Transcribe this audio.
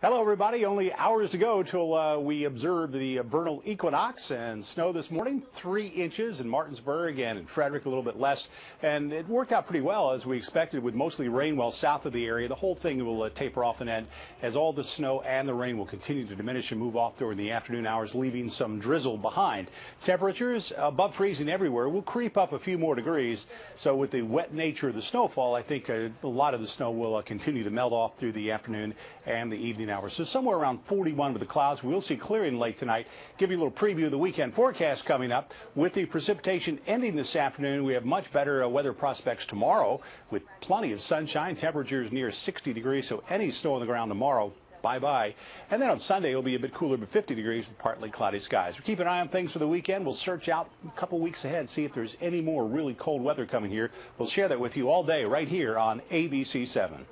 Hello, everybody. Only hours to go till uh, we observe the vernal equinox and snow this morning. Three inches in Martinsburg and in Frederick, a little bit less. And it worked out pretty well as we expected with mostly rain well south of the area. The whole thing will uh, taper off and end as all the snow and the rain will continue to diminish and move off during the afternoon hours, leaving some drizzle behind. Temperatures above freezing everywhere will creep up a few more degrees. So with the wet nature of the snowfall, I think uh, a lot of the snow will uh, continue to melt off through the afternoon and the evening hours. So somewhere around 41 with the clouds. We'll see clearing late tonight. Give you a little preview of the weekend forecast coming up. With the precipitation ending this afternoon, we have much better uh, weather prospects tomorrow with plenty of sunshine. Temperatures near 60 degrees, so any snow on the ground tomorrow bye-bye. And then on Sunday, it'll be a bit cooler, but 50 degrees with partly cloudy skies. We'll keep an eye on things for the weekend. We'll search out a couple weeks ahead, see if there's any more really cold weather coming here. We'll share that with you all day right here on ABC 7.